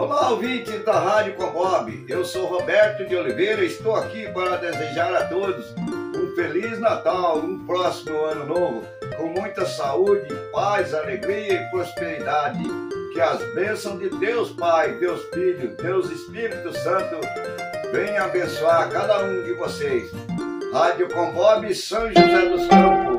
Olá, ouvintes da Rádio Combob, Eu sou Roberto de Oliveira e estou aqui para desejar a todos um Feliz Natal, um próximo Ano Novo, com muita saúde, paz, alegria e prosperidade. Que as bênçãos de Deus Pai, Deus Filho, Deus Espírito Santo venham abençoar cada um de vocês. Rádio Combob São José dos Campos.